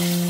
Mm-hmm.